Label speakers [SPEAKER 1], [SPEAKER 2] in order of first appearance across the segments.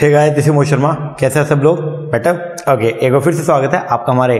[SPEAKER 1] Hey guy this is Sharma कैसे हैं सब लोग? बेटर ओके एक बार फिर से स्वागत है आपका हमारे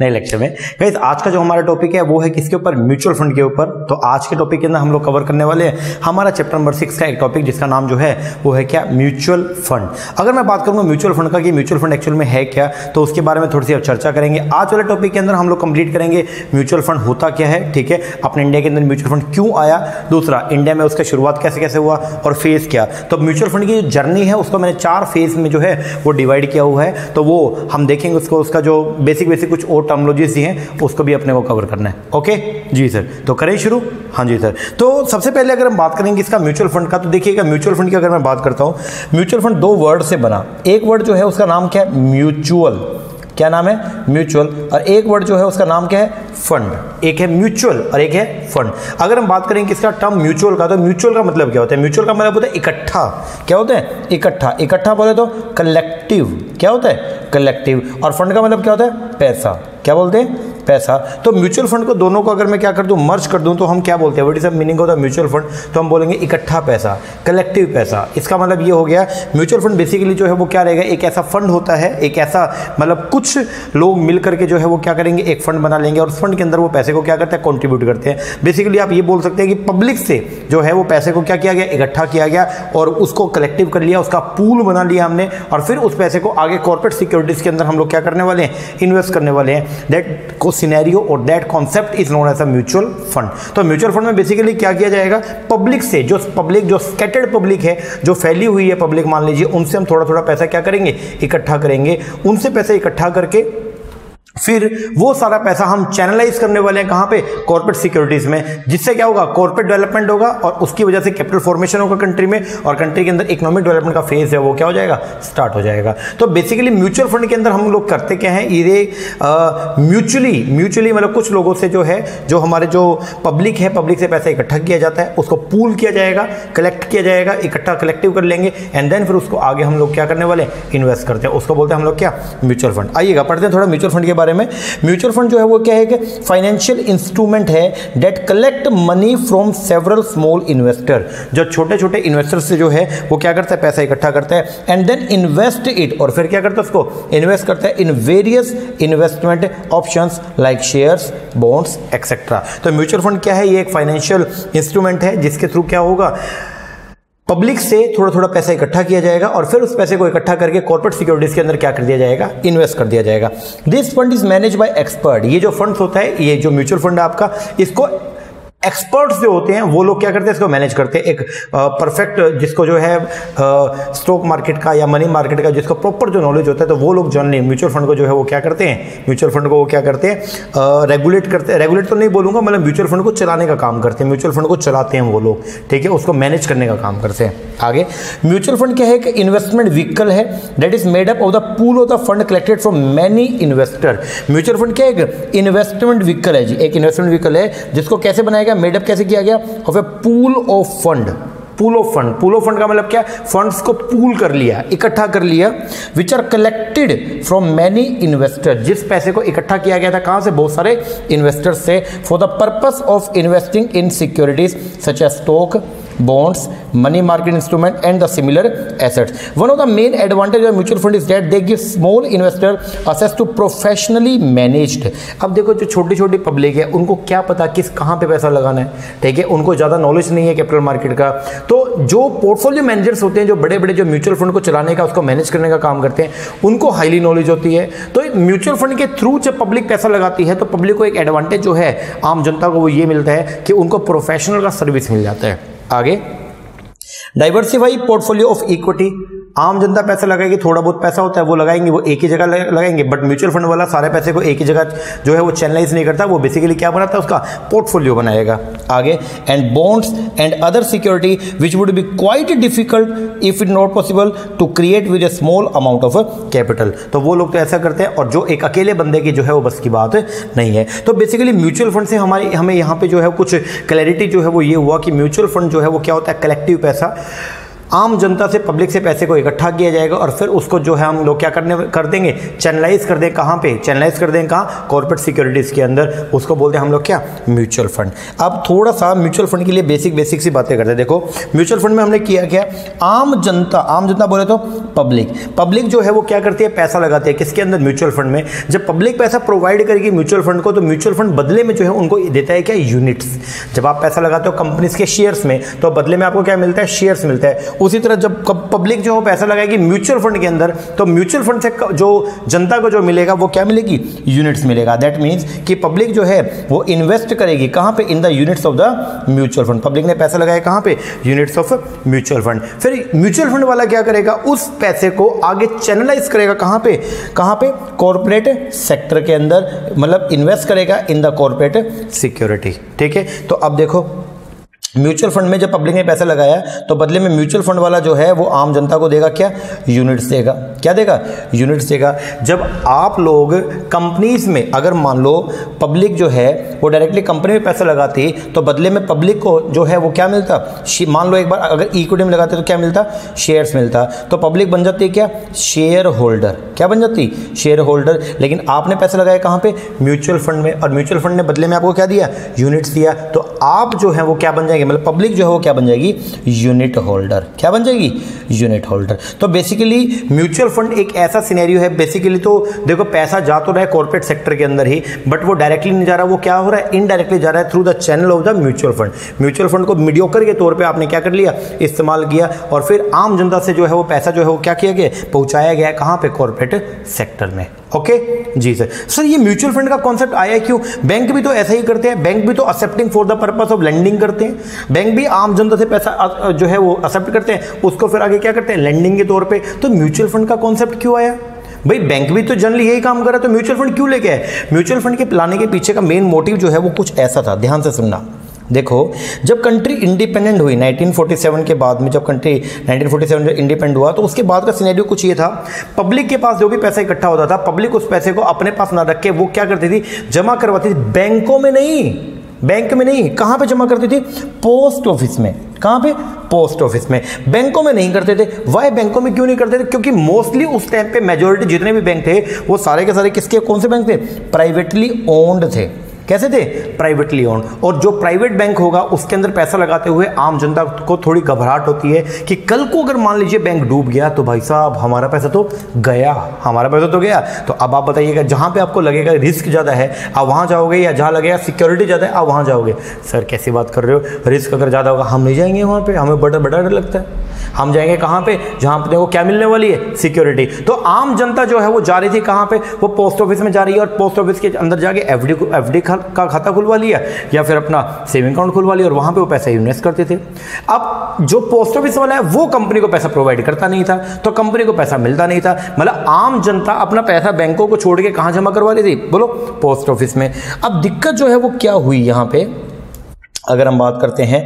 [SPEAKER 1] नए लेक्चर में। गाइस आज का जो हमारा टॉपिक है, वो है किसके ऊपर? म्यूचुअल फंड के ऊपर। तो आज के टॉपिक के अंदर हम लोग कवर करने वाले हैं। हमारा चैप्टर नंबर सिक्स का एक टॉपिक जिसका नाम जो है, वो है क्या? म्यूचुअल फंड अगर मैं बात करूँगा म्यूचुअल फंड का कि म्यूचुअल फंड एक्चुअल में है क्या तो उसके बारे में थोड़ी सी अब चर्चा करेंगे। आज वाले टॉपिक के अंदर हम लोग कंप्लीट करेंगे म्यूचुअल फंड होता क्या है, ठीक है? अपने इंडिया के अंदर म्यूचुअल फंड क्यों आया? दूसरा इंडिया में उसका शुरुआत कैसे कैसे हुआ और फ़ेज़ क्या? तो म्यूचुअल फंड की जो जर्नी है, उसको मैंने चार फ़ेज़ में जो है, वो डिवाइड किया हुआ है। तो वो हम देखेंगे उसको, उसका जो बेसिक बेसिक कुछ और टर्मोलॉजीज दी हैं, उसको भी अपने को कवर करना है। ओके जी सर तो करें शुरू? हाँ जी सर तो सबसे पहले अगर हम बात करेंगे इसका म्यूचुअल फंड का तो देखिएगा म्यूचुअल फंड की अगर मैं बात करता हूँ म्यूचुअल फंड दो वर्ड से बना। एक वर्ड जो है उसका नाम क्या है? म्यूचुअल क्या नाम है? म्यूचुअल। और एक वर्ड जो है उसका नाम क्या है? फंड। एक है म्यूचुअल और एक है फंड। अगर हम बात करें किसका टर्म म्यूचुअल का तो म्यूचुअल का मतलब क्या होता है? म्यूचुअल का मतलब होता है इकट्ठा। क्या होता है? इकट्ठा। इकट्ठा बोले तो कलेक्टिव क्या होता है? कलेक्टिव और फंड का मतलब क्या होता है? पैसा। क्या बोलते हैं? पैसा तो म्यूचुअल फंड को दोनों को अगर मैं क्या कर दूँ मर्ज कर दूँ तो हम क्या बोलते हैं? What is meaning of the mutual fund तो हम बोलेंगे इकट्ठा पैसा कलेक्टिव पैसा। इसका मतलब ये हो गया म्यूचुअल फंड बेसिकली जो है वो क्या रहेगा? एक ऐसा फंड होता है, एक ऐसा मतलब कुछ लोग मिल करके जो है वो क्या करेंगे? एक फंड बना लेंगे और उस फंड के अंदर वो पैसे को क्या करते हैं? कॉन्ट्रीब्यूट करते हैं। बेसिकली आप ये बोल सकते हैं कि पब्लिक से जो है वो पैसे को क्या किया गया? इकट्ठा किया गया और उसको कलेक्टिव कर लिया, उसका पूल बना लिया हमने और फिर उस पैसे को आगे कॉर्पोरेट सिक्योरिटीज के अंदर हम लोग क्या करने वाले हैं? इन्वेस्ट करने वाले हैं। दैट सिनेरियो और that concept is known as a mutual fund तो म्यूचुअल फंड में बेसिकली क्या किया जाएगा? पब्लिक से, जो पब्लिक जो स्कैटर्ड पब्लिक है, जो फैली हुई है पब्लिक मान लीजिए, उनसे हम थोड़ा थोड़ा पैसा क्या करेंगे? इकट्ठा करेंगे। उनसे पैसे इकट्ठा करके फिर वो सारा पैसा हम चैनलाइज करने वाले हैं कहाँ पे? कॉर्पोरेट सिक्योरिटीज में। जिससे क्या होगा? कॉर्पोरेट डेवलपमेंट होगा और उसकी वजह से कैपिटल फॉर्मेशन होगा कंट्री में और कंट्री के अंदर इकोनॉमिक डेवलपमेंट का फ़ेज़ है वो क्या हो जाएगा? स्टार्ट हो जाएगा। तो बेसिकली म्यूचुअल फंड के अंदर हम लोग करते क्या है? ये म्यूचुअली म्यूचुअली मतलब कुछ लोगों से जो है, जो हमारे जो पब्लिक है पब्लिक से पैसा इकट्ठा किया जाता है, उसको पूल किया जाएगा कलेक्ट किया जाएगा, इकट्ठा कलेक्टिव कर लेंगे एंड देन फिर उसको आगे हम लोग क्या करने वाले इन्वेस्ट करते हैं। उसको बोलते हैं हम लोग क्या? म्यूचुअल फंड आइएगा, पढ़ते हैं थोड़ा म्यूचुअल फंड के बारे में। म्यूचुअल फंड जो है वो क्या है कि फाइनेंशियल इंस्ट्रूमेंट है that collect money from several small investor. जो छोटे छोटे इन्वेस्टर से जो है, वो क्या करता है? पैसा इकट्ठा करता है एंड देन इन्वेस्ट इट और फिर क्या करता है उसको? इन्वेस्ट करता है in various investment option like shares bonds etcetera तो म्यूचुअल फंड क्या है? ये एक फाइनेंशियल इंस्ट्रूमेंट है, जिसके थ्रू क्या होगा? पब्लिक से थोड़ा थोड़ा पैसा इकट्ठा किया जाएगा और फिर उस पैसे को इकट्ठा करके कॉर्पोरेट सिक्योरिटीज के अंदर क्या कर दिया जाएगा? इन्वेस्ट कर दिया जाएगा। This fund is manage by expert ये जो फंड होता है, ये जो म्यूचुअल फंड है आपका, इसको एक्सपर्ट्स जो होते हैं, वो लोग क्या करते हैं, इसको मैनेज करते हैं। एक परफेक्ट जिसको जो है स्टॉक मार्केट का या मनी मार्केट का जिसको प्रॉपर जो नॉलेज होता है तो वो लोग जनरली म्यूचुअल फंड को जो है, वो क्या करते हैं? म्यूचुअल फंड को वो क्या करते हैं? रेगुलेट करते हैं। रेगुलेट तो नहीं बोलूँगा मतलब म्यूचुअल फंड को चलाने का काम करते हैं। म्यूचुअल फंड को चलाते हैं वो लोग, ठीक है? उसको मैनेज करने का काम करते हैं। आगे म्यूचुअल फंड क्या है? कि इन्वेस्टमेंट व्हीकल है। That is made up of the pool of the fund collected from many investor mutual fund क्या है? इन्वेस्टमेंट व्हीकल है जी। एक इन्वेस्टमेंट व्हीकल है, जिसको कैसे बनाया गया? मेडअप कैसे किया गया? और फिर pool of fund. Pool of fund. Pool of fund का मतलब क्या? है फंड्स को पूल कर लिया, इकट्ठा कर लिया which are collected from many investor जिस पैसे को इकट्ठा किया गया था, कहाँ से? बहुत सारे इन्वेस्टर्स से। For the purpose of investing in securities such a stock bonds, money market instrument, and the similar assets. One of the main advantage of mutual fund is that they give small investor access to professionally managed. अब देखो जो छोटी छोटी public है, उनको क्या पता किस, कहाँ पे पैसा लगाना है? ठीक है? उनको ज़्यादा नॉलेज नहीं है कैपिटल मार्केट का। तो जो पोर्टफोलियो मैनेजर्स होते हैं, जो बड़े बड़े जो म्यूचुअल फंड को चलाने का, उसको मैनेज करने का काम करते हैं, उनको हाईली नॉलेज होती है। तो म्यूचुअल फंड के थ्रू जब पब्लिक पैसा लगाती है तो पब्लिक को एक एडवांटेज जो है, आम जनता को वो ये मिलता है कि उनको प्रोफेशनल का सर्विस मिल जाता है। आगे। डाइवर्सिफाई पोर्टफोलियो ऑफ़ इक्विटी आम जनता पैसा लगाएगी, थोड़ा बहुत पैसा होता है, वो लगाएँगे, वो एक ही जगह लगाएँगे। बट म्यूचुअल फंड वाला सारे पैसे को एक ही जगह जो है वो चैनलाइज नहीं करता, वो बेसिकली क्या बनाता है, उसका पोर्टफोलियो बनाएगा आगे। And bonds and other security which would be quite difficult if it not possible to create with a small amount of capital तो वो लोग तो ऐसा करते हैं, और जो एक अकेले बंदे की जो है वो बस की बात नहीं है। तो बेसिकली म्यूचुअल फंड से हमारी, हमें यहाँ पे जो है कुछ क्लैरिटी जो है वो ये हुआ कि म्यूचुअल फंड जो है वो क्या होता है कलेक्टिव पैसा। आम जनता से पब्लिक से पैसे को इकट्ठा किया जाएगा और फिर उसको जो है हम लोग क्या करने कर देंगे? चैनलाइज कर दें कहाँ पे? चैनलाइज कर दें कहाँ? कॉर्पोरेट सिक्योरिटीज़ के अंदर। उसको बोलते हैं हम लोग क्या? म्यूचुअल फंड अब थोड़ा सा म्यूचुअल फंड के लिए बेसिक बेसिक सी बातें करते हैं। देखो म्यूचुअल फंड में हमने किया क्या? आम जनता आम जनता बोले तो पब्लिक पब्लिक जो है वो क्या करती है? पैसा लगाती है। किसके अंदर? म्यूचुअल फंड में। जब पब्लिक पैसा प्रोवाइड करेगी म्यूचुअल फंड को तो म्यूचुअल फंड बदले में जो है उनको देता है क्या? यूनिट्स जब आप पैसा लगाते हो कंपनीज़ के शेयर्स में तो बदले में आपको क्या मिलता है? शेयर्स मिलता है। उसी तरह जब पब्लिक जो पैसा लगाएगी म्यूचुअल फंड के अंदर तो म्यूचुअल फंड से जो जनता को जो मिलेगा, वो क्या मिलेगी? यूनिट्स मिलेगा। दैट मीन्स कि पब्लिक जो है, वो इन्वेस्ट करेगी। कहाँ पे? In the units of the mutual fund public ने पैसा लगाया कहाँ पे? यूनिट्स ऑफ़ म्यूचुअल फंड फिर म्यूचुअल फंड वाला क्या करेगा? उस पैसे को आगे चैनलाइज करेगा कहाँ पे? कहाँ पे? कॉरपोरेट सेक्टर के अंदर। मतलब इन्वेस्ट करेगा इन द कॉरपोरेट सिक्योरिटी ठीक है? तो अब देखो म्यूचुअल फंड में जब पब्लिक ने पैसा लगाया तो बदले में म्यूचुअल फंड वाला जो है, वो आम जनता को देगा क्या? यूनिट्स देगा। क्या देगा? यूनिट्स देगा। जब आप लोग कंपनीज़ में, अगर मान लो पब्लिक जो है, वो डायरेक्टली कंपनी में पैसा लगाती तो बदले में पब्लिक को जो है, वो क्या मिलता? मान लो एक बार अगर इक्विटी में लगाते तो क्या मिलता? शेयर्स मिलता। तो पब्लिक बन जाती है क्या? शेयर होल्डर क्या बन जाती? शेयर होल्डर लेकिन आपने पैसा लगाया कहाँ पे? म्यूचुअल फंड में। और म्यूचुअल फंड ने बदले में आपको क्या दिया? यूनिट्स दिया। तो आप जो है, वो क्या बन जाएँगे? मतलब पब्लिक जो है वो क्या बन जाएगी? यूनिट होल्डर क्या बन जाएगी? यूनिट होल्डर तो बेसिकली म्यूचुअल फंड एक ऐसा सिनेरियो है। बेसिकली तो देखो, पैसा जा तो रहा है कॉर्पोरेट सेक्टर के अंदर ही बट वो डायरेक्टली नहीं जा रहा। वो क्या हो रहा है? इनडायरेक्टली जा रहा है through the channel of the mutual fund mutual fund को मीडियोकर के तौर पर आपने क्या कर लिया? इस्तेमाल किया। और फिर आम जनता से जो है वो पैसा जो है वो क्या किया गया? पहुँचाया गया कहाँ पे? कॉर्पोरेट सेक्टर में। ओके जी सर सर ये म्यूचुअल फंड का कॉन्सेप्ट आया क्यों? बैंक भी तो ऐसा ही करते हैं. बैंक भी तो accepting for the purpose of lending करते हैं. बैंक भी आम जनता से पैसा जो है वो एक्सेप्ट करते हैं. उसको फिर आगे क्या करते हैं? लेंडिंग के तौर पे. तो म्यूचुअल फंड का कॉन्सेप्ट क्यों आया? भाई बैंक भी तो जनरली यही काम कर रहा है. तो म्यूचुअल फंड क्यों लेके आए? म्यूचुअल फंड के लाने के पीछे का मेन मोटिव जो है वो कुछ ऐसा था. ध्यान से सुनना. देखो, जब कंट्री इंडिपेंडेंट हुई 1947 के बाद में जब कंट्री 1947 में इंडिपेंडेंट हुआ तो उसके बाद का सिनेरियो कुछ ये था पब्लिक के पास जो भी पैसा इकट्ठा होता था पब्लिक उस पैसे को अपने पास ना रख के वो क्या करती थी? जमा करवाती थी। बैंकों में नहीं, बैंक में नहीं, कहाँ पे जमा करती थी? पोस्ट ऑफ़िस में। कहाँ पे? पोस्ट ऑफ़िस में। बैंकों में नहीं करते थे। वाई बैंकों में क्यों नहीं करते थे? क्योंकि मोस्टली उस टाइम पे मेजोरिटी जितने भी बैंक थे, वो सारे के सारे किसके? कौन से बैंक थे? प्राइवेटली ओन्ड थे। कैसे थे? प्राइवेटली ओन और जो प्राइवेट बैंक होगा, उसके अंदर पैसा लगाते हुए आम जनता को थोड़ी घबराहट होती है कि कल को अगर मान लीजिए बैंक डूब गया तो भाई साहब, हमारा पैसा तो गया। हमारा पैसा तो गया। तो अब आप बताइएगा, जहाँ पे आपको लगेगा रिस्क ज़्यादा है, आप वहाँ जाओगे या जहाँ लगेगा सिक्योरिटी ज़्यादा है, आप वहाँ जाओगे। सर, कैसी बात कर रहे हो? रिस्क अगर ज़्यादा होगा, हम नहीं जाएँगे वहाँ पर हमें बड़ा बड़ा डर लगता है। हम जाएँगे कहाँ पे? जहाँ पे देखो क्या मिलने वाली है? सिक्योरिटी तो आम जनता जो है वो जा रही थी कहाँ पे? वो पोस्ट ऑफ़िस में जा रही है और पोस्ट ऑफ़िस के अंदर जाके एफडी एफडी का खाता खुलवा लिया या फिर अपना सेविंग अकाउंट खुलवा लिया और वहाँ पे वो पैसा इन्वेस्ट करते थे। अब जो पोस्ट ऑफ़िस वाला है, वो कंपनी को पैसा प्रोवाइड करता नहीं था तो कंपनी को पैसा मिलता नहीं था। मतलब आम जनता अपना पैसा बैंकों को छोड़ के कहाँ जमा करवा रही थी? बोलो पोस्ट ऑफ़िस में। अब दिक्कत जो है वो क्या हुई यहाँ पे? अगर हम बात करते हैं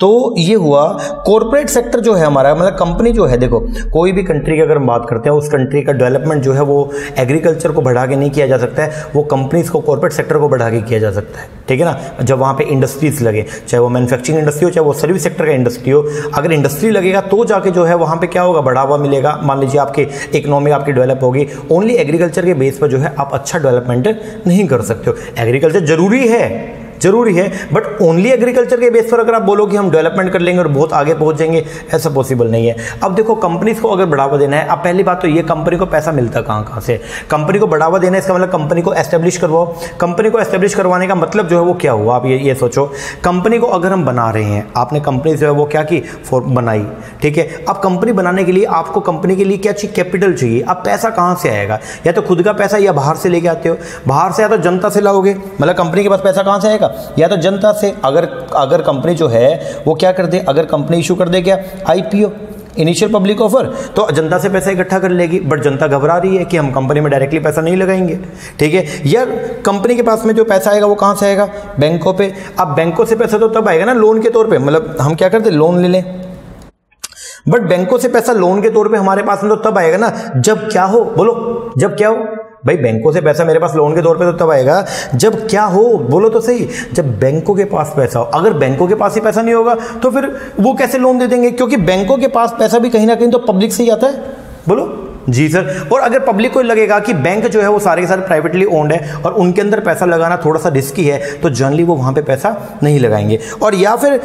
[SPEAKER 1] तो ये हुआ कॉरपोरेट सेक्टर जो है हमारा मतलब कंपनी जो है, देखो, कोई भी कंट्री की अगर हम बात करते हैं, उस कंट्री का डेवलपमेंट जो है, वो एग्रीकल्चर को बढ़ा के नहीं किया जा सकता है, वो कंपनीज़ को कॉरपोरेट सेक्टर को बढ़ा के किया जा सकता है, ठीक है ना? जब वहाँ पे इंडस्ट्रीज़ लगे, चाहे वो मैन्युफैक्चरिंग इंडस्ट्री हो, चाहे वो सर्विस सेक्टर का इंडस्ट्री हो, अगर इंडस्ट्री लगेगा तो जाके जो है, वहाँ पर क्या होगा, बढ़ावा मिलेगा। मान लीजिए आपकी इकोनॉमी आपकी डेवलप होगी ओनली एग्रीकल्चर के बेस पर जो है, आप अच्छा डेवलपमेंट नहीं कर सकते हो। एग्रीकल्चर ज़रूरी है ज़रूरी है बट ओनली एग्रीकल्चर के बेस पर अगर आप बोलो कि हम डेवलपमेंट कर लेंगे और बहुत आगे पहुँच जाएँगे, ऐसा पॉसिबल नहीं है। अब देखो कंपनीज़ को अगर बढ़ावा देना है, अब पहली बात तो ये कंपनी को पैसा मिलता कहाँ कहाँ से? कंपनी को बढ़ावा देना है, इसका मतलब कंपनी को एस्टेब्लिश करवाओ। कंपनी को एस्टेब्लिश करवाने का मतलब जो है वो क्या हुआ? आप ये ये सोचो। कंपनी को अगर हम बना रहे हैं, आपने कंपनी जो है वो क्या की? बनाई। ठीक है? अब कंपनी बनाने के लिए आपको कंपनी के लिए क्या चाहिए? कैपिटल चाहिए। अब पैसा कहाँ से आएगा? या तो खुद का पैसा या बाहर से लेके आते हो। बाहर से या तो जनता से लाओगे? मतलब कंपनी के पास पैसा कहाँ से आएगा? या तो जनता से अगर अगर कंपनी जो है, वो क्या कर दे? अगर कंपनी इशू कर दे क्या? आईपीओ इनिशियल पब्लिक ऑफ़र तो जनता से पैसा इकट्ठा कर लेगी। बट जनता घबरा रही है कि हम कंपनी में डायरेक्टली पैसा नहीं लगाएँगे। ठीक है? या कंपनी के पास में जो पैसा आएगा, वो कहाँ से आएगा? बैंकों पे। अब बैंकों से पैसा तो तब आएगा ना लोन के तौर पे। मतलब हम क्या करते? लोन ले लें। बट बैंकों से पैसा लोन के तौर पे हमारे पास में तो तब आएगा ना। जब क्या हो? बोलो, जब क्या हो? भाई, बैंकों से पैसा मेरे पास लोन के तौर पे तो तब आएगा। जब क्या हो, बोलो तो सही। जब बैंकों के पास पैसा हो, अगर बैंकों के पास ही पैसा नहीं होगा तो फिर वो कैसे लोन दे देंगे? क्योंकि बैंकों के पास पैसा भी कहीं ना कहीं तो पब्लिक से ही आता है। बोलो। जी सर, और अगर पब्लिक को लगेगा कि बैंक जो है वो सारे के सारे प्राइवेटली ओन्ड है और उनके अंदर पैसा लगाना थोड़ा सा रिस्की है तो जनरली वो वहाँ पे पैसा नहीं लगाएँगे। और या फिर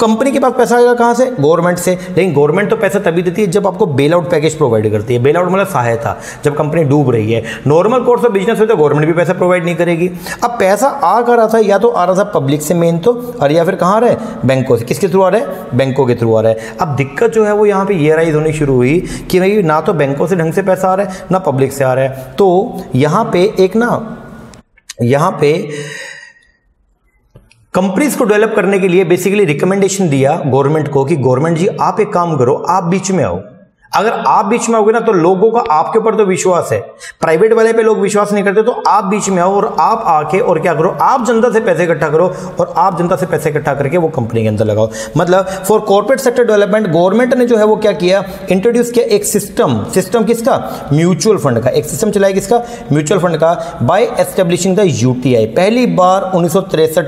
[SPEAKER 1] कंपनी के पास पैसा आएगा कहाँ से? गवर्नमेंट से। लेकिन गवर्नमेंट तो पैसा तभी देती है जब आपको बेल आउट पैकेज प्रोवाइड करती है। बेल आउट मतलब सहायता, जब कंपनी डूब रही है। नॉर्मल कोर्स ऑफ़ बिज़नेस में तो गवर्नमेंट भी पैसा प्रोवाइड नहीं करेगी। अब पैसा आ कर रहा था? या तो आ रहा था पब्लिक से मेन तो और या फिर कहाँ रहे बैंकों से। किसके थ्रू आ रहे बैंकों के थ्रू आ रहा है। अब दिक्कत जो है वो यहाँ पे ये राइज होनी शुरू हुई कि भाई ना तो बैंकों से ढंग से पैसा आ रहा है, ना पब्लिक से आ रहा है। तो यहाँ पे एक ना, यहाँ पे कंपनीज़ को डेवलप करने के लिए बेसिकली रिकमेंडेशन दिया गवर्नमेंट को कि गवर्नमेंट जी, आप एक काम करो, आप बीच में आओ। अगर आप बीच में आओगे ना तो लोगों का आपके ऊपर तो विश्वास है। प्राइवेट वाले पे लोग विश्वास नहीं करते तो आप बीच में आओ और आप आके और क्या करो, आप जनता से पैसे इकट्ठा करो और आप जनता से पैसे इकट्ठा करके वो कंपनी के अंदर लगाओ। मतलब for corporate sector development government ने जो है वो क्या किया इंट्रोड्यूस किया एक सिस्टम सिस्टम किसका? म्यूचुअल फंड का। एक सिस्टम चलाया किसका? म्यूचुअल फंड का। बाय एस्टेब्लिशिंग द यूटीआई पहली बार उन्नीस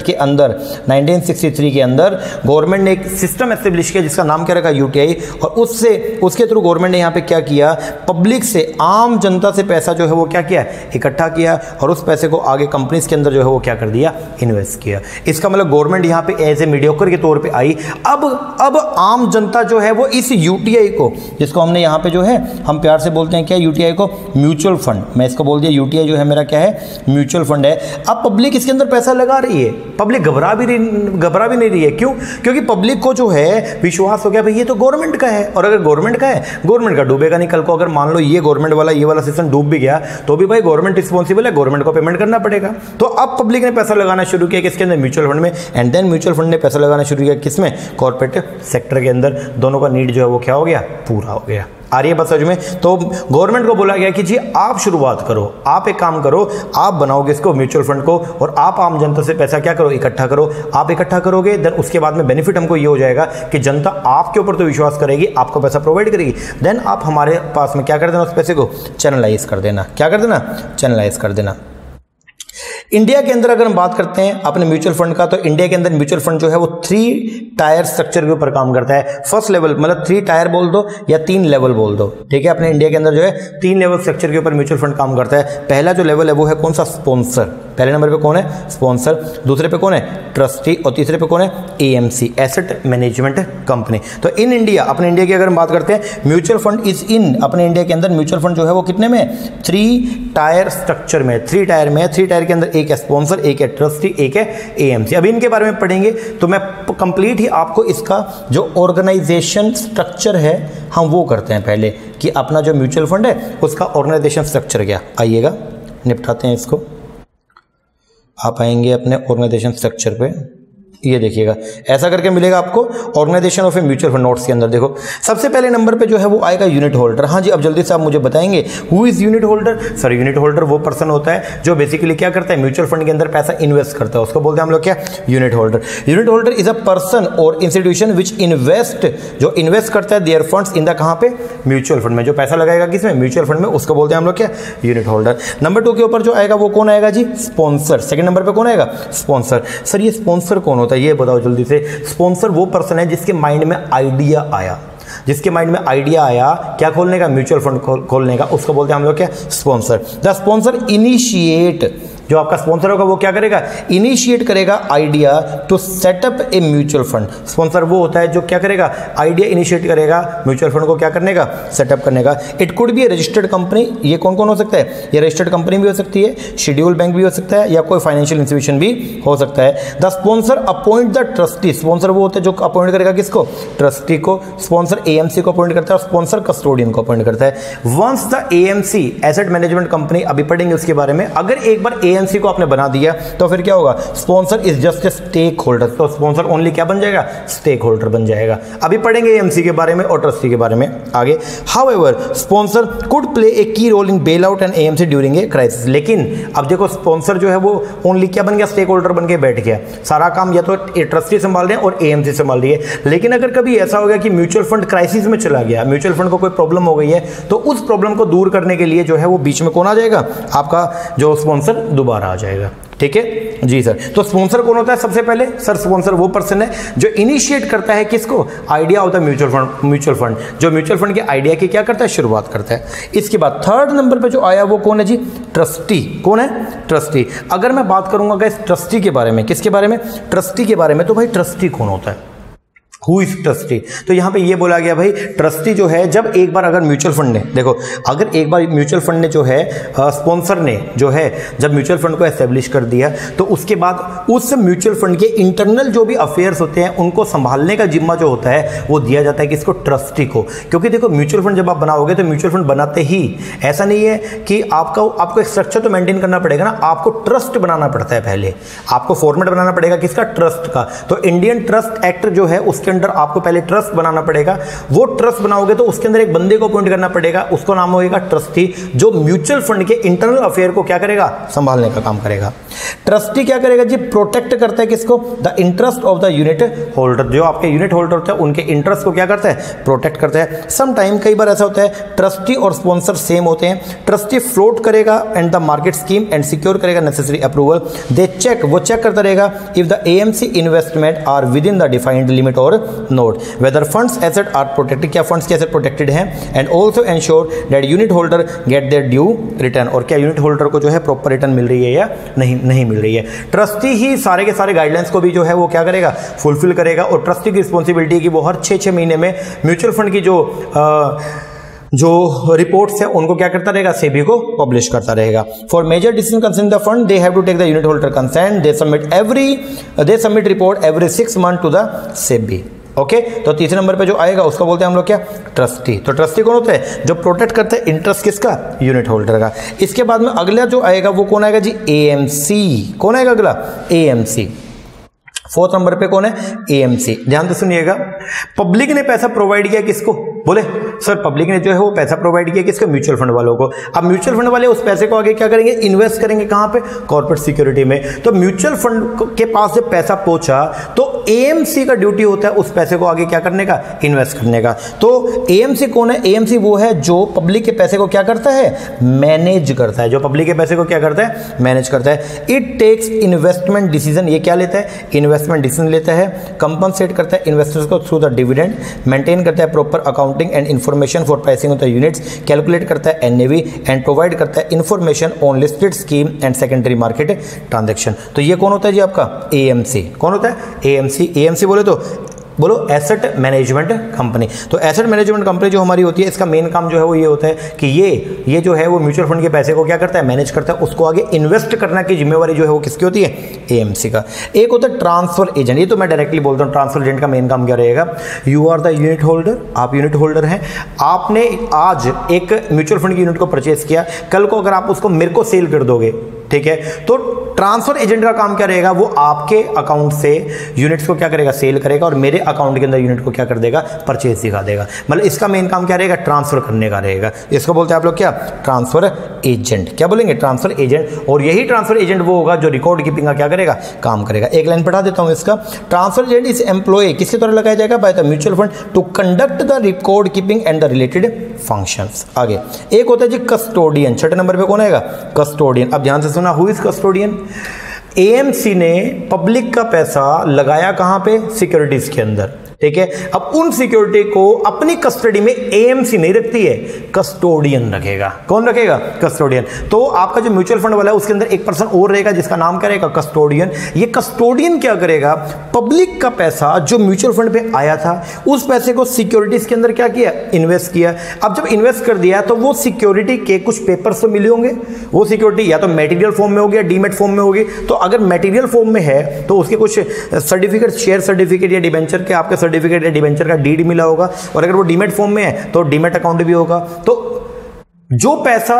[SPEAKER 1] के अंदर 1963 के अंदर गवर्नमेंट ने एक सिस्टम एस्टेब्लिश किया जिसका नाम क्या रखा? यूटीआई और उससे, उसके थ्रू गवर्नमेंट ने यहाँ पे क्या किया? पब्लिक से, आम जनता से पैसा जो है वो क्या किया? इकट्ठा किया और उस पैसे को आगे कंपनीज़ के अंदर जो है वो क्या कर दिया? इन्वेस्ट किया। इसका मतलब गवर्नमेंट यहाँ पे एज ए मीडियोकर के तौर पे आई। अब अब आम जनता जो है वो इस यूटीआई को, जिसको हमने यहाँ पे जो है, हम प्यार से बोलते हैं क्या यूटीआई को? म्यूचुअल फंड मैं इसको बोल दिया यूटीआई जो है मेरा क्या है? म्यूचुअल फंड है। अब पब्लिक इसके अंदर पैसा लगा रही है। पब्लिक घबरा भी घबरा भी नहीं रही है। क्यों? क्योंकि पब्लिक को जो है, विश्वास हो गया, भाई ये तो गवर्नमेंट का है। और अगर गवर्नमेंट का है गवर्नमेंट का डूबेगा नहीं। कल को अगर मान लो ये गवर्नमेंट वाला, ये वाला सिस्टम डूब भी गया तो भी भाई गवर्नमेंट रिस्पॉन्सिबल है, गवर्नमेंट को पेमेंट करना पड़ेगा। तो अब पब्लिक ने पैसा लगाना शुरू किया किसके अंदर? म्यूचुअल फंड में। एंड देन म्यूचुअल फंड ने पैसा लगाना शुरू किया किसमें? कॉर्पोरेट सेक्टर के अंदर। दोनों का नीड जो है वो क्या हो गया? पूरा हो गया। आ रही है बस में? तो गवर्नमेंट को बोला गया कि जी, आप शुरुआत करो, आप एक काम करो, आप बनाओगे इसको म्यूचुअल फंड को और आप आम जनता से पैसा क्या करो, इकट्ठा करो। आप इकट्ठा करोगे देन उसके बाद में बेनिफिट हमको ये हो जाएगा कि जनता आपके ऊपर तो विश्वास करेगी, आपको पैसा प्रोवाइड करेगी। देन आप हमारे पास में क्या कर देना उस पैसे को? चैनलाइज कर देना। क्या कर देना? चैनलाइज कर देना। इंडिया के अंदर अगर हम बात करते हैं अपने म्यूचुअल फंड का तो इंडिया के अंदर म्यूचुअल फंड जो है वो थ्री टायर स्ट्रक्चर के ऊपर काम करता है। फ़र्स्ट लेवल मतलब थ्री टायर बोल दो या तीन लेवल बोल दो। ठीक है? अपने इंडिया के अंदर जो है तीन लेवल स्ट्रक्चर के ऊपर म्यूचुअल फंड काम करता है। पहला जो लेवल है वो है कौन सा? स्पॉन्सर पहले नंबर पे कौन है? स्पॉन्सर। दूसरे पे कौन है? ट्रस्टी। और तीसरे पे कौन है? एएमसी एसेट मैनेजमेंट कंपनी तो इन इंडिया अपने इंडिया की अगर हम बात करते हैं म्यूचुअल फंड इज़ इन अपने इंडिया के अंदर म्यूचुअल फंड जो है वो कितने में? थ्री टायर स्ट्रक्चर में। थ्री टायर में। थ्री टायर के अंदर एक है स्पॉन्सर एक है ट्रस्टी एक है एएमसी अभी इनके बारे में पढ़ेंगे तो मैं कंप्लीट ही आपको इसका जो ऑर्गेनाइजेशन स्ट्रक्चर है, हम वो करते हैं पहले कि अपना जो म्यूचुअल फंड है, उसका ऑर्गेनाइजेशन स्ट्रक्चर क्या? आइएगा, निपटाते हैं इसको। आप आएँगे अपने ऑर्गेनाइजेशन स्ट्रक्चर पे। ये देखिएगा। ऐसा करके मिलेगा आपको organisation of a mutual fund notes के अंदर। देखो, सबसे पहले नंबर पे जो है वो आएगा यूनिट होल्डर हाँ जी, अब जल्दी से आप मुझे बताएँगे who is unit holder sir unit holder वो पर्सन होता है जो बेसिकली क्या करता है म्यूचुअल फंड के अंदर पैसा इन्वेस्ट करता है। उसको बोलते हैं हम लोग क्या? Unit holder unit holder is a person और इंस्टीट्यूशन विच इन्वेस्ट जो इन्वेस्ट करता है देयर फंड्स इन द कहाँ पे? म्यूचुअल फंड में। जो पैसा लगाएगा किसमें म्यूचुअल फंड में। उसको बोलते हैं हम लोग क्या? यूनिट होल्डर नंबर टू के ऊपर जो आएगा वो कौन आएगा जी? स्पॉन्सर सेकंड नंबर पर कौन आएगा? स्पॉन्सर सर ये स्पॉन्सर कौन होता है ये बताओ जल्दी से। स्पॉन्सर वो पर्सन है जिसके माइंड में आइडिया आया। जिसके माइंड में आइडिया आया, क्या खोलने का? म्यूचुअल फंड खोलने का। उसको बोलते हैं हम लोग क्या? स्पॉन्सर। The sponsor initiate. जो आपका स्पॉन्सर होगा वो क्या करेगा? इनिशिएट करेगा idea to set up a mutual fund sponsor वो होता है जो क्या करेगा? आइडिया इनिशिएट करेगा म्यूचुअल फंड को क्या करने का? सेटअप करने का. It could be a registered company ये कौन कौन हो सकता है? ये रजिस्टर्ड कंपनी भी हो सकती है शेड्यूल बैंक भी हो सकता है, या कोई फाइनेंशियल इंस्टीट्यूशन भी हो सकता है. The sponsor appoint the trustee sponsor वो होता है जो अपॉइंट करेगा किसको? ट्रस्टी को. स्पॉन्सर एएमसी को अपॉइंट करता है स्पॉन्सर कस्टोडियन को अपॉइंट करता है. Once the AMC asset management company अभी पढ़ेंगे उसके बारे में. अगर एक बार ए एएनसी को आपने बना दिया तो फिर क्या होगा? Sponsor is just a stakeholder तो स्पॉन्सर ओनली क्या बन जाएगा? स्टेक होल्डर बन जाएगा। अभी पढ़ेंगे एएमसी के बारे में और ट्रस्टी के बारे में आगे। However sponsor could play a key role in bail out and AMC during a crisis लेकिन, अब देखो स्पॉन्सर जो है वो ओनली क्या बन गया? स्टेक होल्डर बन के बैठ गया। सारा काम या तो ट्रस्टी संभाल रहे हैं और एएमसी संभाल रही है। लेकिन अगर कभी ऐसा हो गया कि म्यूचुअल फंड क्राइसिस में चला गया म्यूचुअल फंड को कोई प्रॉब्लम हो गई है तो उस प्रॉब्लम को दूर करने के लिए जो है वो बीच में कौन आ जाएगा? आपका जो स्पॉन्सर दोबारा आ जाएगा। ठीक है? जी सर। तो स्पॉन्सर कौन होता है सबसे पहले? सर स्पॉन्सर वो पर्सन है जो इनिशिएट करता है किसको? आइडिया होता है म्यूचुअल फंड म्यूचुअल फंड जो म्यूचुअल फंड के आइडिया की क्या करता है? शुरुआत करता है। इसके बाद थर्ड नंबर पे जो आया वो कौन है जी? ट्रस्टी कौन है? ट्रस्टी अगर मैं बात करूँगा इस ट्रस्टी के बारे में, किसके बारे में? ट्रस्टी के बारे में तो भाई ट्रस्टी कौन होता है? हु इज़ ट्रस्टी तो यहाँ पे ये बोला गया, भाई ट्रस्टी जो है, जब एक बार अगर म्यूचुअल फंड ने देखो, अगर एक बार म्यूचुअल फंड ने जो है स्पॉन्सर ने जो है, जब म्यूचुअल फंड को एस्टेब्लिश कर दिया तो उसके बाद उस म्यूचुअल फंड के इंटरनल जो भी अफेयर्स होते हैं, उनको संभालने का जिम्मा जो होता है, वो दिया जाता है किसको ट्रस्टी को। क्योंकि देखो म्यूचुअल फंड जब आप बनाओगे तो म्यूचुअल फंड बनाते ही, ऐसा नहीं है कि आपका, आपको एक स्ट्रक्चर तो मेंटेन करना पड़ेगा ना, आपको ट्रस्ट बनाना पड़ता है पहले। आपको फॉर्मेट बनाना पड़ेगा किसका? ट्रस्ट का। तो इंडियन ट्रस्ट एक्ट जो है, उसके अंदर आपको पहले ट्रस्ट बनाना पड़ेगा। वो ट्रस्ट बनाओगे तो उसके अंदर एक बंदे को अपॉइंट करना पड़ेगा। उसको नाम होगा ट्रस्टी जो म्यूचुअल फंड के इंटरनल अफेयर को क्या करेगा? संभालने का काम करेगा। ट्रस्टी क्या करेगा जी? प्रोटेक्ट करता है किसको? The interest of the unit holder जो आपके यूनिट होल्डर होते हैं उनके इंटरेस्ट को क्या करता है? प्रोटेक्ट करता है। सम टाइम कई बार ऐसा होता है ट्रस्टी और स्पॉन्सर सेम होते हैं। ट्रस्टी फ्लोट करेगा and the market scheme and secure करेगा नेसेसरी अप्रूवल दे चेक वो चेक करता रहेगा if the AMC investment are within the defined limit और note whether funds asset are protected क्या फंड्स के एसेट प्रोटेक्टेड हैं? And also ensure that unit holder get their due return और क्या unit holder को जो है प्रॉपर रिटर्न मिल रही है या नहीं? नहीं मिल रही है। ट्रस्टी ही सारे के सारे गाइडलाइंस को भी जो है वो क्या करेगा? फुलफिल करेगा और ट्रस्टी की रिस्पॉन्सिबिलिटी की वो हर छः छः महीने में म्यूचुअल फंड की जो आ, जो रिपोर्ट्स है उनको क्या करता रहेगा? सेबी को पब्लिश करता रहेगा। For major decision concern the fund they have to take the unit holder consent they submit every they submit report every six month to the SEBI okay तो तीसरे नंबर पे जो आएगा, उसको बोलते हैं हम लोग क्या? ट्रस्टी तो ट्रस्टी कौन होता है? जो प्रोटेक्ट करते हैं इंटरेस्ट किसका? यूनिट होल्डर का. इसके बाद में अगला जो आएगा, वो कौन आएगा जी? एएमसी कौन आएगा अगला? एएमसी फोर्थ नंबर पे कौन है? एएमसी ध्यान से सुनिएगा। पब्लिक ने पैसा प्रोवाइड किया किसको? बोले सर पब्लिक ने जो है वो पैसा प्रोवाइड किया किसको? म्यूचुअल फंड वालों को. अब म्यूचुअल फंड वाले उस पैसे को आगे क्या करेंगे? इन्वेस्ट करेंगे कहाँ पे? कॉर्पोरेट सिक्योरिटी में. तो म्यूचुअल फंड के पास जब पैसा पहुँचा तो एएमसी का ड्यूटी होता है उस पैसे को आगे क्या करने का? इन्वेस्ट करने का। तो एएमसी कौन है? एएमसी वो है जो पब्लिक के पैसे को क्या करता है? मैनेज करता है। जो पब्लिक के पैसे को क्या करता है? मैनेज करता है। इट टेक्स इन्वेस्टमेंट डिसीज़न ये क्या लेता है? इन्वेस्टमेंट डिसीज़न लेता है। कंपनसेट करता है इन्वेस्टर्स को थ्रू द डिविडेंड मेंटेन करता है proper accounting and information for pricing of the units calculate करता है एनएवी एंड प्रोवाइड करता है information on listed scheme and secondary market transaction तो ये कौन होता है जी आपका? एएमसी कौन होता है? एएमसी एएमसी बोले तो बोलो एसेट मैनेजमेंट कंपनी तो एसेट मैनेजमेंट कंपनी जो हमारी होती है, इसका मेन काम जो है वो ये होता है कि ये ये जो है वो म्यूचुअल फंड के पैसे को क्या करता है मैनेज करता है, उसको आगे इन्वेस्ट करना की जिम्मेवारी जो है वो किसकी होती है? एएमसी का। एक होता है ट्रांसफ़र एजेंट ये तो मैं डायरेक्टली बोलता हूँ ट्रांसफ़र एजेंट का मेन काम क्या रहेगा? You are the unit holder आप यूनिट होल्डर हैं। आपने आज एक म्यूचुअल फंड की यूनिट को परचेज किया। कल को अगर आप उसको मेरे को सेल कर दोगे ठीक है? तो ट्रांसफ़र एजेंट का काम क्या रहेगा? वो आपके अकाउंट से यूनिट्स को क्या करेगा? सेल करेगा और मेरे अकाउंट के अंदर यूनिट को क्या कर देगा? परचेज दिखा देगा। मतलब इसका मेन काम क्या रहेगा? ट्रांसफ़र करने का रहेगा। इसको बोलते हैं आप लोग क्या? ट्रांसफ़र एजेंट क्या बोलेंगे? ट्रांसफ़र एजेंट और यही ट्रांसफ़र एजेंट वो होगा जो रिकॉर्ड कीपिंग का क्या करेगा? काम करेगा। एक लाइन पढ़ा देता हूँ इसका। ट्रांसफ़र एजेंट इस एम्प्लॉय किसके द्वारा लगाया जाएगा? By the mutual fund to conduct the record keeping and the related function आगे। एक होता है जी कस्टोडियन छठे नंबर पे कौन आएगा? कस्टोडियन अब ध्यान से सुना हु इज़ कस्टोडियन एएमसी ने पब्लिक का पैसा लगाया कहाँ पे? सिक्योरिटीज के अंदर। ठीक है? अब उन सिक्योरिटी को अपनी कस्टडी में एएमसी नहीं रखती है कस्टोडियन रखेगा। कौन रखेगा? कस्टोडियन तो आपका जो म्यूचुअल फंड वाला है, उसके अंदर एक पर्सन और रहेगा, जिसका नाम क्या रहेगा? कस्टोडियन ये कस्टोडियन क्या करेगा? पब्लिक का पैसा जो म्यूचुअल फंड पे आया था, उस पैसे को सिक्योरिटीज के अंदर क्या किया? इन्वेस्ट किया। अब जब इन्वेस्ट कर दिया तो वो सिक्योरिटी के कुछ पेपर्स तो मिले होंगे। वो सिक्योरिटी या तो मेटीरियल फॉर्म में होगी या डीमेट फॉर्म में होगी। तो अगर मेटीरियल फॉर्म में है तो उसके कुछ सर्टिफिकेट शेयर सर्टिफिकेट या डिवेंचर के आपके सर्टिफिकेट या डिवेंचर का डीड मिला होगा। और अगर वो डीमेट फॉर्म में है तो डीमेट अकाउंट भी होगा। तो जो पैसा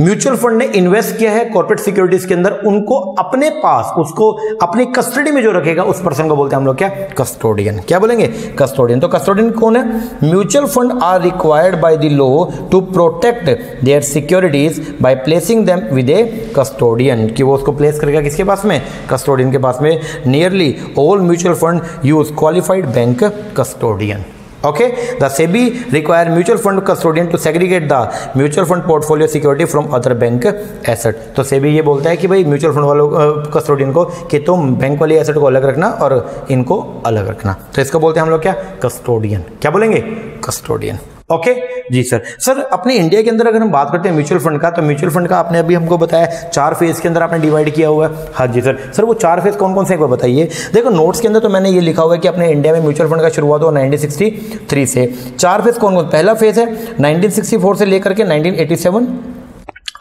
[SPEAKER 1] म्यूचुअल फंड ने इन्वेस्ट किया है कॉर्पोरेट सिक्योरिटीज के अंदर। उनको अपने पास, उसको अपनी कस्टडी में जो रखेगा, उस पर्सन को बोलते हैं हम लोग क्या? कस्टोडियन। क्या बोलेंगे? कस्टोडियन। तो कस्टोडियन कौन है? Mutual fund are required by the law to protect their securities by placing them with a custodian. कि वो उसको प्लेस करेगा किसके पास में? कस्टोडियन के पास में। Nearly all mutual fund use qualified bank custodian. Okay the SEBI require mutual fund custodian to segregate the mutual fund portfolio security from other bank asset तो सेबी ये बोलता है कि भाई म्यूचुअल फंड वालों कस्टोडियन को कि तुम बैंक वाली एसेट को अलग रखना और इनको अलग रखना। तो इसको बोलते हैं हम लोग क्या? कस्टोडियन क्या बोलेंगे? कस्टोडियन ओके जी सर सर अपने इंडिया के अंदर अगर हम बात करते हैं म्यूचुअल फंड का तो म्यूचुअल फंड का आपने अभी हमको बताया चार फ़ेज़ के अंदर आपने डिवाइड किया हुआ है। हाँ जी सर सर वो चार फ़ेज़ कौन कौन से एक बार बताइए। देखो नोट्स के अंदर तो मैंने ये लिखा हुआ है कि अपने इंडिया में म्यूचुअल फंड का शुरुआत हुआ नाइनटीन से। चार फ़ेज़ कौन कौन पहला फ़ेज़ है नाइनटीन से लेकर के नाइनटीन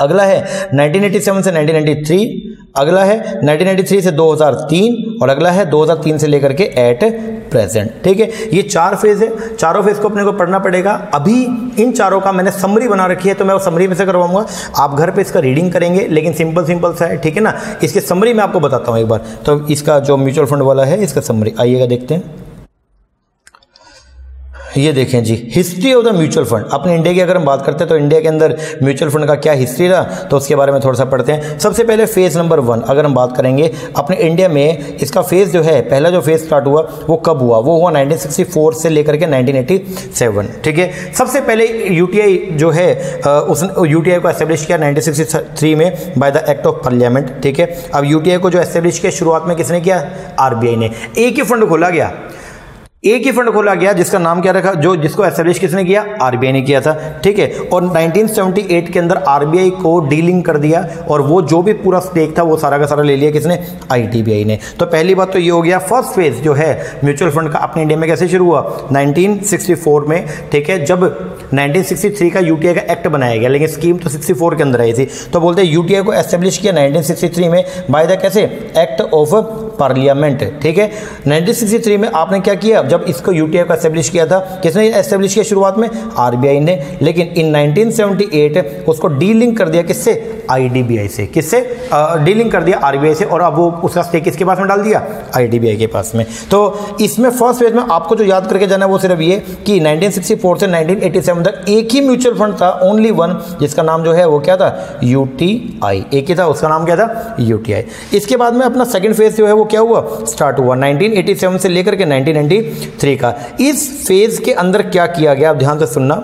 [SPEAKER 1] अगला है 1987 से 1993 अगला है 1993 से 2003 और अगला है 2003 से लेकर के एट प्रेजेंट ठीक है? ये चार फ़ेज़ है। चारों फ़ेज़ को अपने को पढ़ना पड़ेगा। अभी इन चारों का मैंने समरी बना रखी है तो मैं वो समरी में से करवाऊँगा। आप घर पे इसका रीडिंग करेंगे, लेकिन सिंपल सिंपल सा है। ठीक है ना? इसके समरी में आपको बताता हूँ एक बार। तो इसका जो म्यूचुअल फंड वाला है, इसका समरी आइएगा, देखते हैं। ये देखें जी history of the mutual fund अपने इंडिया की अगर हम बात करते हैं तो इंडिया के अंदर म्यूचुअल फंड का क्या हिस्ट्री रहा तो उसके बारे में थोड़ा सा पढ़ते हैं। सबसे पहले फ़ेज़ नंबर वन अगर हम बात करेंगे, अपने इंडिया में इसका फ़ेज़ जो है, पहला जो फ़ेज़ स्टार्ट हुआ, वो कब हुआ? वो हुआ 1964 से लेकर के 1987 ठीक है? सबसे पहले यूटीआई जो है उस यूटीआई को एस्टेब्लिश किया 1963 में by the act of parliament ठीक है? अब यूटीआई को जो एस्टेब्लिश किया, शुरुआत में किसने किया? आरबीआई ने। एक ही फंड खोला गया। एक ही फंड खोला गया जिसका नाम क्या रखा, जो जिसको एस्टेब्लिश किसने किया? आरबीआई ने किया था, ठीक है? और 1978 के अंदर आरबीआई को डीलिंग कर दिया और वो जो भी पूरा स्टेक था, वो सारा का सारा ले लिया किसने? आईटीबीआई ने। तो पहली बात तो ये हो गया फ़र्स्ट फ़ेज़ जो है म्यूचुअल फंड का अपने इंडिया में कैसे शुरू हुआ? 1964 में, ठीक है? जब 1963 का यूटीआई का एक्ट बनाया गया, लेकिन स्कीम तो 64 के अंदर आई थी। तो बोलते यूटीआई को एस्टेब्लिश किया 1963 में बाय द कैसे? एक्ट ऑफ़ पार्लियामेंट ठीक है? 1963 में आपने क्या किया? जब इसको यूटीआई को एस्टेब्लिश किया था, किसने एस्टेब्लिश किया शुरुआत में? आरबीआई ने। लेकिन इन 1978 उसको डीलिंग कर दिया किससे? आईडीबीआई से। किससे? डीलिंग कर दिया आरबीआई से, और अब वो उसका स्टेक किसके पास में डाल दिया? आईडीबीआई के पास में। तो इसमें फ़र्स्ट फ़ेज़ में आपको जो याद करके जाना है वो सिर्फ़ ये कि 1964 से 1987 तक एक ही म्यूचुअल फंड था ओनली वन जिसका नाम जो है वो क्या था? यूटीआई एक ही था, उसका नाम क्या था? यूटीआई इसके बाद में अपना सेकंड फ़ेज़ जो है वो क्या हुआ? स्टार्ट हुआ। 1987 से लेकर के 1993 का। इस फ़ेज़ के अंदर क्या किया गया? आप ध्यान से सुनना।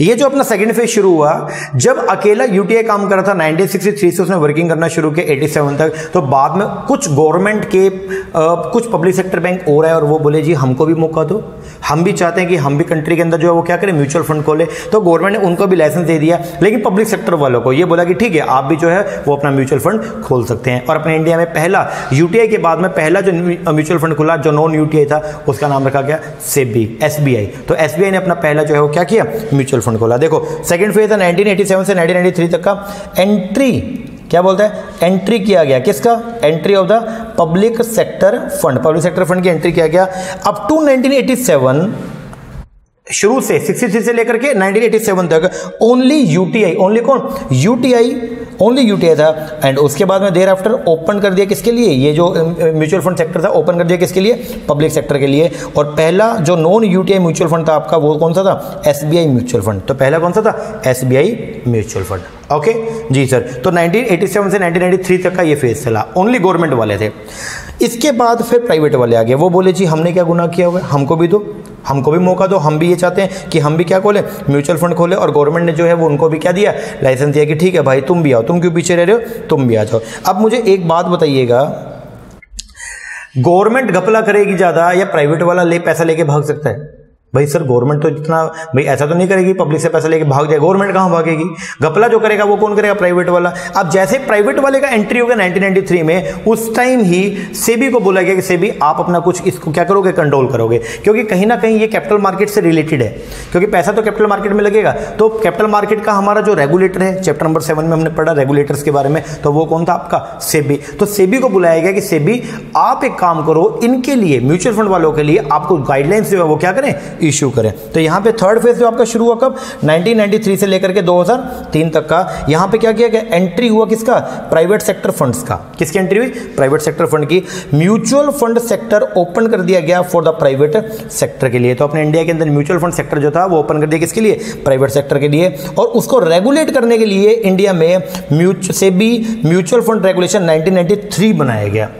[SPEAKER 1] ये जो अपना सेकंड फ़ेज़ शुरू हुआ जब अकेला यूटीआई काम कर रहा था 1963 से उसने वर्किंग करना शुरू किया 87 तक तो बाद में कुछ गवर्नमेंट के आ, कुछ पब्लिक सेक्टर बैंक रहा है और वो बोले जी हमको भी मौका दो। हम भी चाहते हैं कि हम भी कंट्री के अंदर जो है वो क्या करें म्यूचुअल फंड खोले। तो गवर्नमेंट ने उनको भी लाइसेंस दे दिया लेकिन पब्लिक सेक्टर वालों को ये बोला कि ठीक है आप भी जो है वो अपना म्यूचुअल फंड खोल सकते हैं। और अपने इंडिया में पहला यूटीआई के बाद में पहला जो म्यूचुअल फंड खुला जो नॉन यूटीआई था उसका नाम रखा गया सेबी एस तो एसबीआई ने अपना पहला जो है वो क्या किया? म्यूचुअल फंड खोला। देखो सेकंड फ़ेज़ है 1987 से 1993 तक का। एंट्री क्या बोलता है? एंट्री किया गया। किसका? Entry of the public sector fund public sector fund की एंट्री किया गया। अप टू 1987 शुरू से 63 से लेकर के 1987 तक ओनली यूटीआई ओनली कौन? यूटीआई ओनली यूटीआई था। एंड उसके बाद में देर आफ्टर ओपन कर दिया किसके लिए? ये जो म्यूचुअल फंड सेक्टर था ओपन कर दिया किसके लिए? पब्लिक सेक्टर के लिए। और पहला जो नॉन यूटीआई म्यूचुअल फंड था आपका, वो कौन सा था? एसबीआई म्यूचुअल फंड तो पहला कौन सा था? एसबीआई म्यूचुअल फंड ओके जी सर तो 1987 से 1993 तक का ये फ़ेज़ चला। ओनली गवर्नमेंट वाले थे। इसके बाद फिर प्राइवेट वाले आ गए। वो बोले, जी, हमने क्या गुना किया हुआ हमको भी दो। हमको भी मौका दो। हम भी ये चाहते हैं कि हम भी क्या खोलें? म्यूचुअल फंड खोले और गवर्नमेंट ने जो है वो उनको भी क्या दिया? लाइसेंस दिया कि ठीक है भाई, तुम भी आओ। तुम क्यों पीछे रह रहे हो? तुम भी आ जाओ। अब मुझे एक बात बताइएगा। गवर्नमेंट घपला करेगी ज़्यादा या प्राइवेट वाला ले पैसा लेके भाग सकता है? भाई सर गवर्नमेंट तो इतना, भाई ऐसा तो नहीं करेगी पब्लिक से पैसा लेके भाग जाए? गवर्नमेंट कहाँ भागेगी? गपला जो करेगा वो कौन करेगा? प्राइवेट वाला। अब जैसे प्राइवेट वाले का एंट्री हो गया 1993 में, उस टाइम ही सेबी को बोला गया कि सेबी, आप अपना कुछ इसको क्या करोगे? कंट्रोल करोगे। क्योंकि कहीं ना कहीं ये कैपिटल मार्केट से रिलेटेड है। क्योंकि पैसा तो कैपिटल मार्केट में लगेगा। तो कैपिटल मार्केट का हमारा जो रेगुलेटर है चैप्टर नंबर सेवन में हमने पढ़ा रेगुलेटर्स के बारे में तो वो कौन था? आपका सेबी। तो सेबी को बुलाया गया कि सेबी, आप एक काम करो, इनके लिए म्यूचुअल फंड वालों के लिए आपको गाइडलाइंस जो है वो क्या करें? इशू करें। तो यहाँ पे थर्ड फ़ेज़ जो आपका शुरू हुआ कब? 1993 से लेकर के 2003 तक का। यहाँ पे क्या किया गया? एंट्री हुआ किसका? प्राइवेट सेक्टर फंड्स का। किसकी एंट्री हुई? प्राइवेट सेक्टर फंड की। म्यूचुअल फंड सेक्टर ओपन कर दिया गया फॉर द प्राइवेट सेक्टर के लिए। तो अपने इंडिया के अंदर म्यूचुअल फंड सेक्टर जो था, वो ओपन कर दिया किसके लिए? प्राइवेट सेक्टर के लिए। और उसको रेगुलेट करने के लिए इंडिया में म्यूच से भी म्यूचुअल फंड रेगुलेशन 1993 बनाया गया।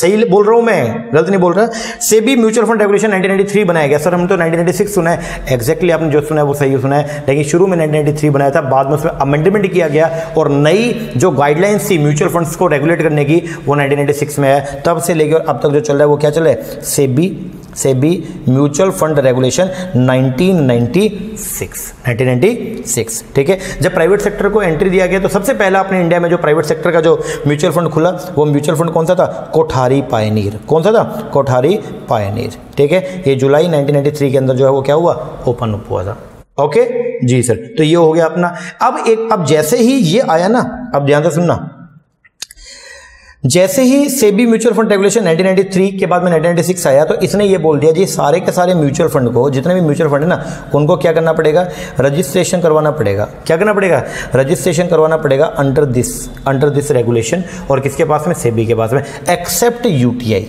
[SPEAKER 1] सही बोल रहा हूँ मैं? गलत नहीं बोल रहा? सेबी म्यूचुअल फंड रेगुलेशन 1993 बनाया गया। सर, हम तो 1996 सुना है। एक्जैक्टली आपने जो सुना है, वो सही सुना है। लेकिन शुरू में 1993 बनाया था। बाद में उसमें अमेंडमेंट किया गया और नई जो गाइडलाइंस थी म्यूचुअल फंड्स को रेगुलेट करने की, वो 1996 में है। तब से लेकर अब तक जो चल रहा है, वो क्या चल रहा है? SEBI SEBI mutual fund regulation 1996 1996 ठीक है? जब प्राइवेट सेक्टर को एंट्री दिया गया तो सबसे पहला अपने इंडिया में जो प्राइवेट सेक्टर का जो म्यूचुअल फंड खुला, वो म्यूचुअल फंड कौन सा था? कोठारी पायनीर। कौन सा था? कोठारी पायनीर, ठीक है? ये जुलाई 1993 के अंदर जो है वो क्या हुआ? ओपन अप हुआ था। ओके? जी सर तो ये हो गया अपना। अब एक, अब जैसे ही ये आया ना, अब ध्यान से सुनना। जैसे ही सेबी म्यूचुअल फंड रेगुलेशन 1993 के बाद में 1996 आया तो इसने ये बोल दिया, जी, सारे के सारे म्यूचुअल फंड को, जितने भी म्यूचुअल फंड है ना, उनको क्या करना पड़ेगा? रजिस्ट्रेशन करवाना पड़ेगा। क्या करना पड़ेगा? रजिस्ट्रेशन करवाना पड़ेगा under this under this regulation और किसके पास में? सेबी के पास में, एक्सेप्ट यूटीआई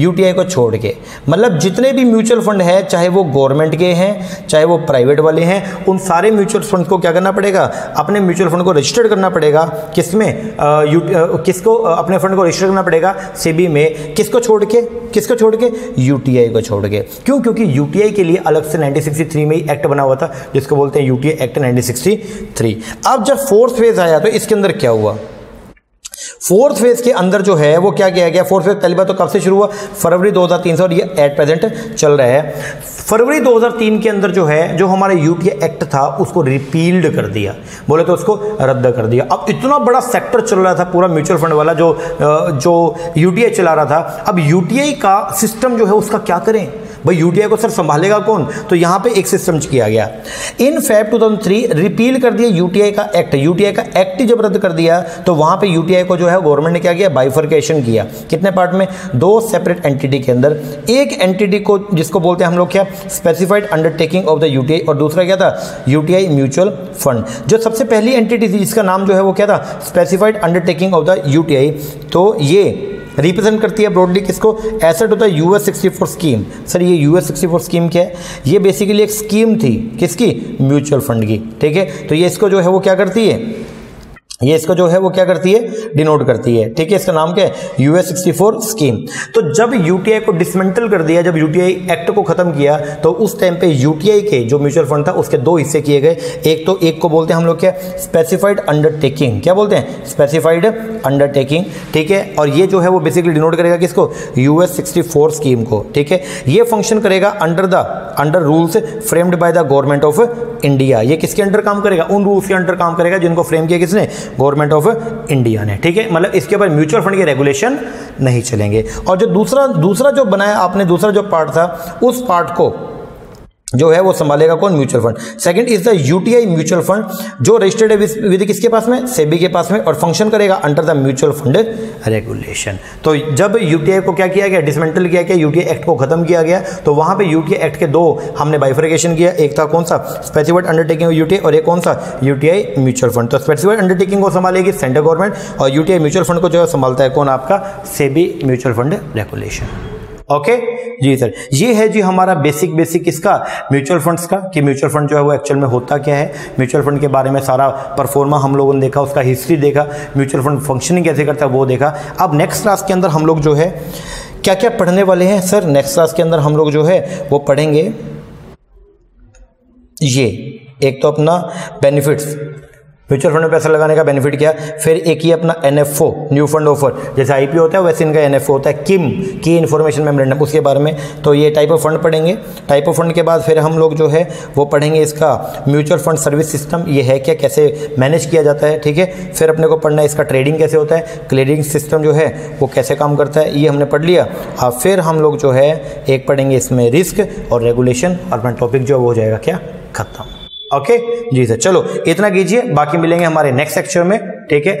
[SPEAKER 1] यूटीआई को छोड़ के। मतलब जितने भी म्यूचुअल फंड है, चाहे वो गवर्नमेंट के हैं, चाहे वो प्राइवेट वाले हैं, उन सारे म्यूचुअल फंड को क्या करना पड़ेगा? अपने म्यूचुअल फंड को रजिस्टर्ड करना पड़ेगा। किसमें? किसको अपने फंड को रजिस्टर करना पड़ेगा? सेबी में। किसको छोड़ के? किसको छोड़ के? यूटीआई को छोड़ के। क्यों? क्योंकि यूटीआई के लिए अलग से 1963 में एक्ट बना हुआ था, जिसको बोलते हैं यूटीआई एक्ट 1963 अब जब फोर्थ फ़ेज़ आया तो इसके अंदर क्या हुआ? फोर्थ फ़ेज़ के अंदर जो है, वो क्या किया गया? फोर्थ फ़ेज़ पहली बार तो कब से शुरू हुआ? फरवरी 2003 से, और ये एट प्रेजेंट चल रहा है। फरवरी 2003 के अंदर जो है, जो हमारा यूटीए एक्ट था, उसको रिपील्ड कर दिया। बोले तो उसको रद्द कर दिया। अब इतना बड़ा सेक्टर चल रहा था, पूरा म्यूचुअल फंड वाला जो जो यूटीआई चला रहा था, अब यूटीआई का सिस्टम जो है, उसका क्या करें? भाई यूटीआई को सर संभालेगा कौन? तो यहाँ पे एक सिस्टम किया गया। इन फेब 2003 रिपील कर दिया यूटीआई का एक्ट यूटीआई का एक्ट जब रद्द कर दिया तो वहाँ पे यूटीआई को जो है गवर्नमेंट ने क्या किया? बाइफर्केशन किया। कितने पार्ट में? दो सेपरेट एंटिटी के अंदर। एक एंटिटी को जिसको बोलते हैं हम लोग क्या? Specified undertaking of the UTI और दूसरा क्या था? यूटीआई म्यूचुअल फंड जो सबसे पहली एंटिटी थी, जिसका नाम जो है वो क्या था? Specified undertaking of the UTI तो ये रिप्रेजेंट करती है ब्रॉडली किसको? एसेट होता है US sixty four scheme sir, ये यूएस सिक्सटी फोर स्कीम क्या है? ये बेसिकली एक स्कीम थी किसकी? म्यूचुअल फंड की, ठीक है? तो ये इसको जो है वो क्या करती है? ये इसको जो है वो क्या करती है? डिनोट करती है। ठीक है, इसका नाम क्या है? यूएस सिक्सटी फोर स्कीम तो जब यूटीआई को डिसमेंटल कर दिया, जब यूटीआई एक्ट को खत्म किया तो उस टाइम पे यूटीआई के जो म्यूचुअल फंड था, उसके दो हिस्से किए गए। एक तो एक को बोलते हैं हम लोग क्या? स्पेसिफाइड अंडरटेकिंग क्या बोलते हैं? स्पेसिफाइड अंडरटेकिंग ठीक है, और ये जो है वो बेसिकली डिनोट करेगा किसको? यूएस सिक्सटी फोर स्कीम को। ठीक है, ये फ़ंक्शन करेगा under the under rules framed by the government of India ये किसके अंडर काम करेगा? उन रूल्स के अंडर काम करेगा जिनको फ्रेम किया किसने? गवर्नमेंट ऑफ़ इंडिया ने, ठीक है? मतलब इसके ऊपर म्यूचुअल फंड के रेगुलेशन नहीं चलेंगे। और जो दूसरा दूसरा जो बनाया आपने, दूसरा जो पार्ट था, उस पार्ट को जो है वो संभालेगा कौन? Mutual fund. Second is the UTI mutual fund, जो रजिस्टर्ड है विद किसके पास में? सेबी के पास में और फ़ंक्शन करेगा under the mutual fund regulation तो जब यूटीआई को क्या किया गया? डिसमेंटल किया गया यूटीआई एक्ट को खत्म किया गया तो वहाँ पे यूटीआई एक्ट के दो हमने बाइफिकेशन किया। एक था कौन सा? स्पेसिफाइड अंडरटेकिंग यूटीआई और एक कौन सा? UTI mutual fund. तो स्पेसिफाइड अंडरटेकिंग को संभालेगी सेंट्रल गवर्नमेंट और यूटीआई म्यूचुअल फंड को जो है संभालता है कौन? आपका SEBI mutual fund regulation okay जी सर। ये है जी हमारा बेसिक बेसिक इसका म्यूचुअल फंड्स का कि म्यूचुअल फंड जो है वो एक्चुअल में होता क्या है? म्यूचुअल फंड के बारे में सारा परफॉर्मा हम लोगों ने देखा, उसका हिस्ट्री देखा म्यूचुअल फंड फंक्शनिंग कैसे करता है वो देखा। अब नेक्स्ट क्लास के अंदर हम लोग जो है क्या क्या पढ़ने वाले हैं? सर नेक्स्ट क्लास के अंदर हम लोग जो है, वो पढ़ेंगे ये, एक तो अपना बेनिफिट्स म्यूचुअल फंड में पैसा लगाने का बेनिफिट क्या, फिर एक ही अपना एनएफओ न्यू फंड ऑफ़र जैसे आईपीओ होता है, वैसे इनका एनएफओ होता है किम की इन्फॉर्मेशन मेमोरेंडम उसके बारे में। तो ये टाइप ऑफ़ फंड पढ़ेंगे। टाइप ऑफ़ फंड के बाद फिर हम लोग जो है, वो पढ़ेंगे इसका म्यूचुअल फंड सर्विस सिस्टम, ये है क्या, कैसे मैनेज किया जाता है, ठीक है? फिर अपने को पढ़ना है इसका ट्रेडिंग कैसे होता है, क्लियरिंग सिस्टम जो है, वो कैसे काम करता है, ये हमने पढ़ लिया। और फिर हम लोग जो है, एक पढ़ेंगे इसमें रिस्क और रेगुलेशन, और अपना टॉपिक जो है, वो हो जाएगा क्या? खत्म। ओके जी सर चलो इतना कीजिए बाकी मिलेंगे हमारे नेक्स्ट सेक्शन में ठीक है?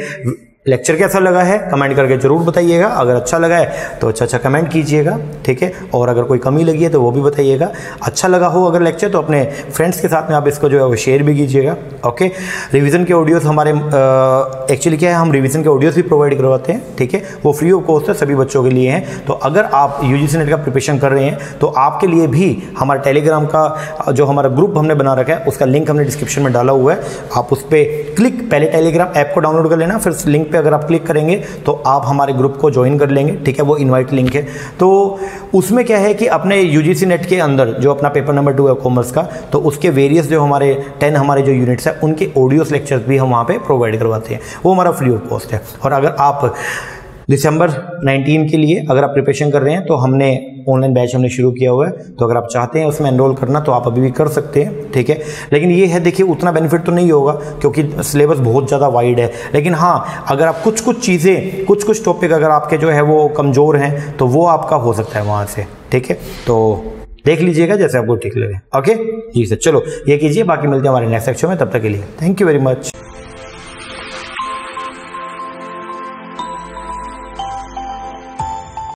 [SPEAKER 1] लेक्चर कैसा लगा है कमेंट करके ज़रूर बताइएगा। अगर अच्छा लगा है तो अच्छा अच्छा कमेंट कीजिएगा, ठीक है? और अगर कोई कमी लगी है तो वो भी बताइएगा। अच्छा लगा हो अगर लेक्चर तो अपने फ्रेंड्स के साथ में आप इसको जो है, वो शेयर भी कीजिएगा ओके रिवीजन के ऑडियोस हमारे एक्चुअली क्या है, हम रिवीजन के ऑडियोज़ भी प्रोवाइड करवाते हैं, ठीक है? वो फ्री ऑफ़ कॉस्ट है, सभी बच्चों के लिए हैं। तो अगर आप यूजीसी नेट का प्रिपरेशन कर रहे हैं तो आपके लिए भी हमारा टेलीग्राम का, जो हमारा ग्रुप हमने बना रखा है, उसका लिंक हमने डिस्क्रिप्शन में डाला हुआ है। आप उस पर क्लिक पहले टेलीग्राम ऐप को डाउनलोड कर लेना, फिर लिंक पे अगर आप क्लिक करेंगे तो आप हमारे ग्रुप को ज्वाइन कर लेंगे, ठीक है? वो इनवाइट लिंक है। तो उसमें क्या है कि अपने यूजीसी नेट के अंदर जो अपना पेपर नंबर टू है कॉमर्स का तो उसके वेरियस जो हमारे टेन हमारे जो यूनिट्स हैं, उनके ऑडियोस लेक्चर्स भी हम वहाँ पर प्रोवाइड करवाते हैं। वो हमारा फ्री ऑफ़ कॉस्ट है। और अगर आप दिसंबर 19 के लिए अगर आप प्रिपरेशन कर रहे हैं तो हमने ऑनलाइन बैच हमने शुरू किया हुआ है। तो अगर आप चाहते हैं उसमें एनरोल करना तो आप अभी भी कर सकते हैं, ठीक है? लेकिन ये है, देखिए, उतना बेनिफिट तो नहीं होगा, क्योंकि सिलेबस बहुत ज़्यादा वाइड है। लेकिन हाँ अगर आप कुछ कुछ चीज़ें कुछ कुछ टॉपिक अगर आपके जो है, वो कमज़ोर हैं तो वो आपका हो सकता है वहाँ से, ठीक है? तो देख लीजिएगा जैसे आपको ठीक लगे, ओके? जी सर चलो, ये कीजिए, बाकी मिलते हैं हमारे नेक्स्ट सेक्शन में, तब तक के लिए। Thank you very much